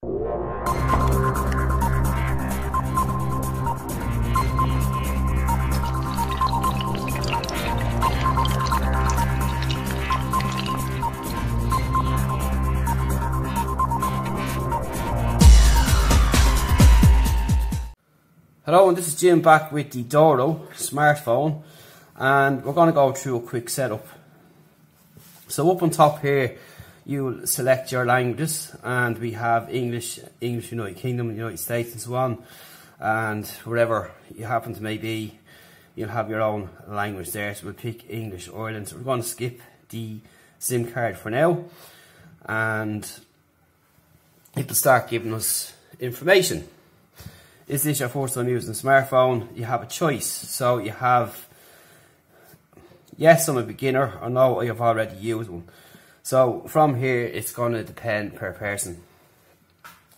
Hello, and this is Jim back with the Doro smartphone, and we're going to go through a quick setup. So up on top here, you'll select your languages, and we have English, English United Kingdom, United States, and so on, and wherever you happen to may be, you'll have your own language there. So we'll pick English Ireland. So we're going to skip the SIM card for now, and it'll start giving us information. Is this your first time using a smartphone? You have a choice. So you have, yes, I'm a beginner, or no, I have already used one. So from here, it's going to depend per person.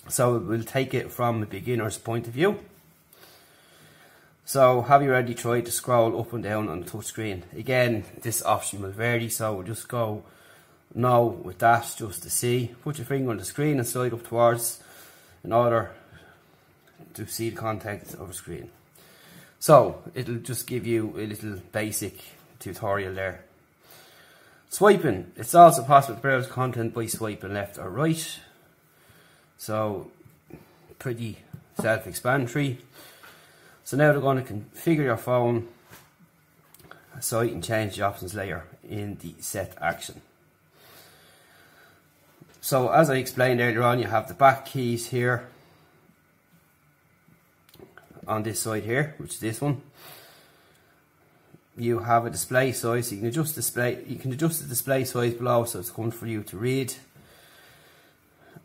So we'll take it from a beginner's point of view. So have you already tried to scroll up and down on the touch screen? Again, this option will vary, so we'll just go no with that just to see. Put your finger on the screen and slide up towards in order to see the content of a screen. So it'll just give you a little basic tutorial there. Swiping, it's also possible to browse content by swiping left or right. So pretty self-explanatory. So now we're going to configure your phone so you can change the options later in the set action. So as I explained earlier on, you have the back keys here on this side here, which is this one. You have a display size, so you can adjust display. You can adjust the display size below, so it's coming for you to read.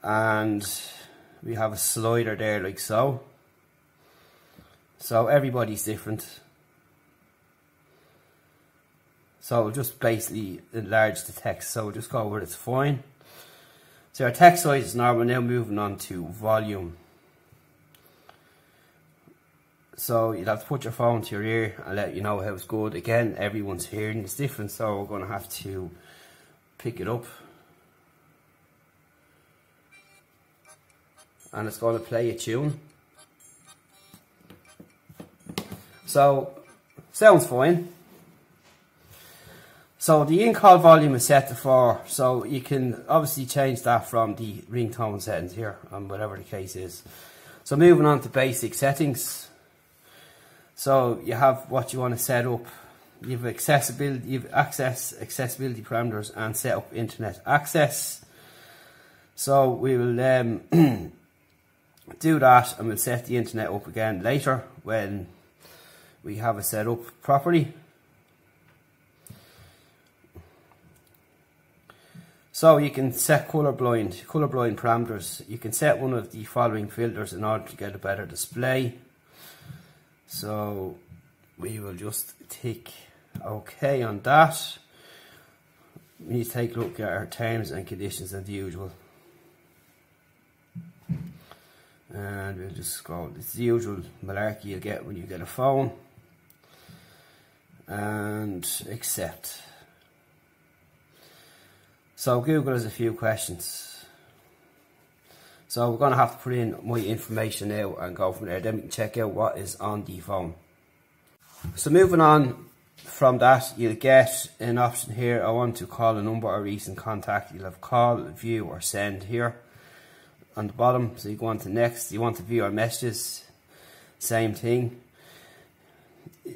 And we have a slider there, like so. So everybody's different. So we'll just basically enlarge the text. So we'll just go where it's fine. So our text size is normal. Now moving on to volume. So you'd have to put your phone to your ear and let you know how it's good. Again, everyone's hearing is different, so we're going to have to pick it up. And it's going to play a tune. So, sounds fine. So the in-call volume is set to 4, so you can obviously change that from the ringtone settings here, and whatever the case is. So moving on to basic settings. So you have what you want to set up. You have accessibility, you have access, accessibility parameters, and set up internet access. So we will um, do that, and we'll set the internet up again later when we have it set up properly. So you can set color blind, color blind parameters. You can set one of the following filters in order to get a better display. So we will just tick OK on that. We need to take a look at our terms and conditions as usual. And we'll just scroll. It's the usual malarkey you get when you get a phone. And accept. So Google has a few questions. So we're going to have to put in my information now and go from there. Then we can check out what is on the phone. So moving on from that, you'll get an option here. I want to call a number or recent contact. You'll have call, view or send here on the bottom. So you go on to next. You want to view our messages. Same thing.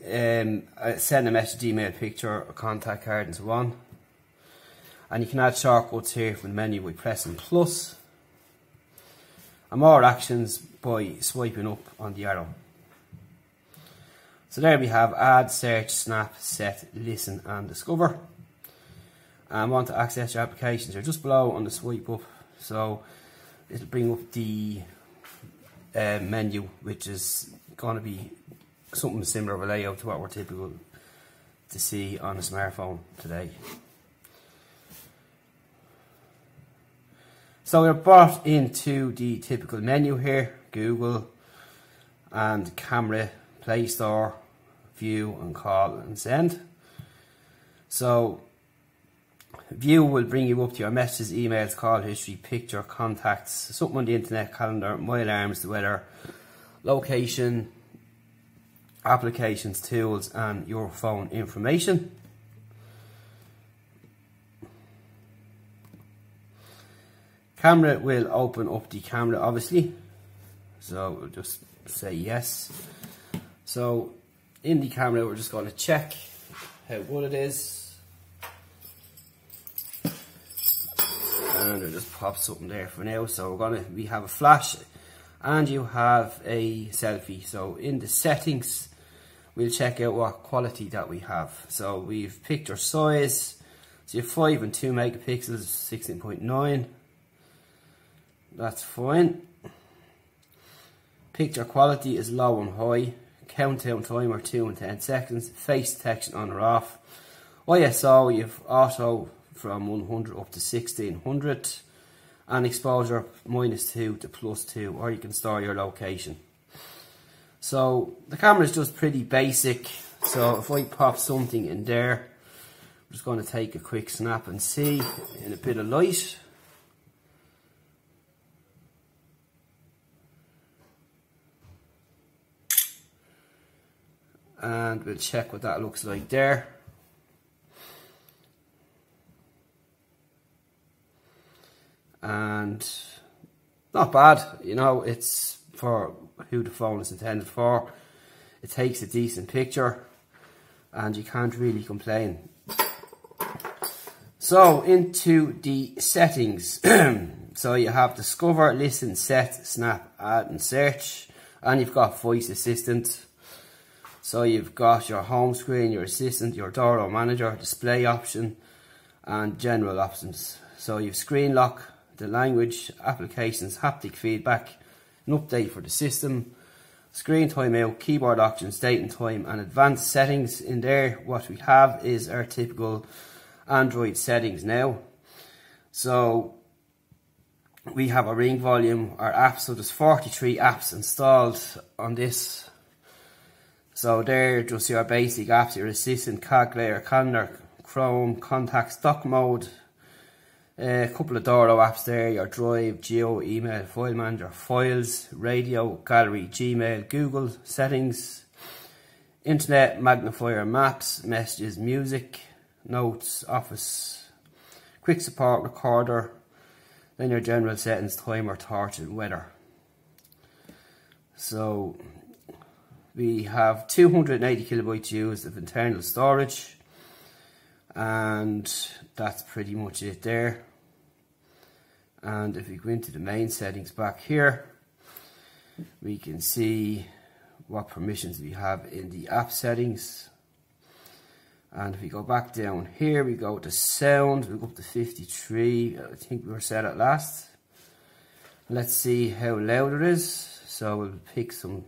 Um, uh, send a message, email, picture, or contact card and so on. And you can add shortcuts here from the menu by pressing plus and more actions by swiping up on the arrow. So there we have add, search, snap, set, listen and discover. And want to access your applications, you're just below on the swipe up. So it'll bring up the uh, menu, which is going to be something similar of a layout to what we're typical to see on a smartphone today. So we're brought into the typical menu here, Google and camera, Play Store, view and call and send. So View will bring you up to your messages, emails, call history, picture, contacts, something on the internet, calendar, my alarms, the weather, location, applications, tools, and your phone information. Camera will open up the camera obviously. So we'll just say yes. So in the camera we're just going to check how good it is. And we'll just pop something there for now. So we're gonna we have a flash and you have a selfie. So in the settings we'll check out what quality that we have. So we've picked our size. So you have 5 and 2 megapixels, 16.9 that's fine. Picture quality is low and high. Countdown timer 2 and 10 seconds. Face detection on or off. ISO you've auto from 100 up to 1600 and exposure minus 2 to plus 2 or you can store your location. So the camera is just pretty basic so if I pop something in there I'm just going to take a quick snap and see in a bit of light and we'll check what that looks like there. And not bad, you know, it's for who the phone is intended for. It takes a decent picture and you can't really complain. So into the settings. so you have discover, listen, set, snap, add and search. And you've got voice assistant so you've got your home screen, your assistant, your Doro manager, display option and general options. So you've screen lock, the language, applications, haptic feedback, an update for the system, screen timeout, keyboard options, date and time and advanced settings. In there what we have is our typical Android settings now. So we have a ring volume, our apps, so there's 43 apps installed on this so there, just your basic apps, your assistant, calculator, calendar, Chrome, contacts, dock mode, a couple of Doro apps there, your Drive, Duo, email, file manager, files, radio, gallery, Gmail, Google, settings, internet, magnifier, maps, messages, music, notes, office, quick support, recorder, then your general settings, timer, torch and weather. So we have 280 kilobytes used of internal storage and that's pretty much it there. And if we go into the main settings back here we can see what permissions we have in the app settings. And if we go back down here we go to sound we go up to 53 I think we were set at last. Let's see how loud it is. So we'll pick some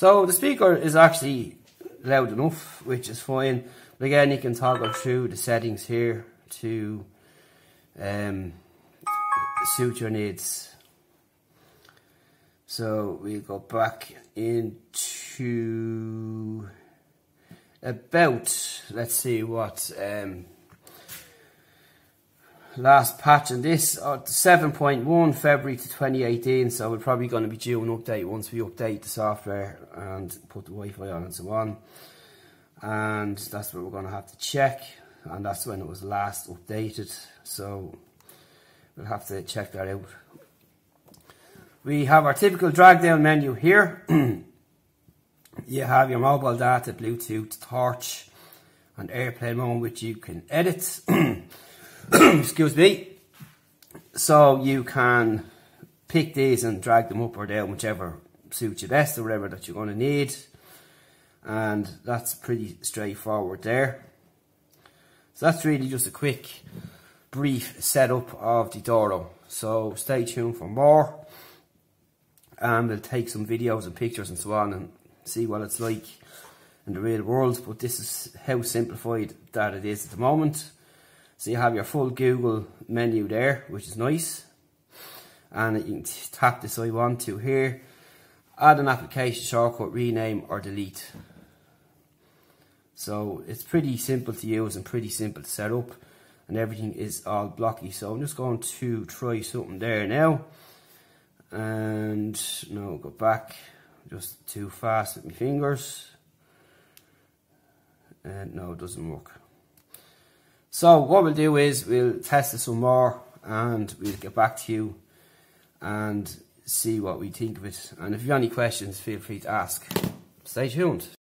So the speaker is actually loud enough, which is fine. But again, you can toggle through the settings here to um, suit your needs. So we go back into about, let's see what um, last patch on this, uh, 7.1 February to 2018, so we're probably going to be due an update once we update the software and put the Wi-Fi on and so on. And that's what we're going to have to check, and that's when it was last updated, so we'll have to check that out. We have our typical drag down menu here. you have your mobile data, Bluetooth, torch, and airplane mode, which you can edit. excuse me. So you can pick these and drag them up or down, whichever suits you best or whatever that you're going to need. And that's pretty straightforward there. So that's really just a quick, brief setup of the Doro. So stay tuned for more. and we'll take some videos and pictures and so on and see what it's like in the real world but this is how simplified that it is at the moment so you have your full Google menu there which is nice. And you can tap this I want to here. Add an application shortcut rename or delete. So it's pretty simple to use and pretty simple to set up and everything is all blocky. So I'm just going to try something there now. And no go back just too fast with my fingers. And no it doesn't work so what we'll do is we'll test it some more and we'll get back to you and see what we think of it. And if you have any questions feel free to ask. Stay tuned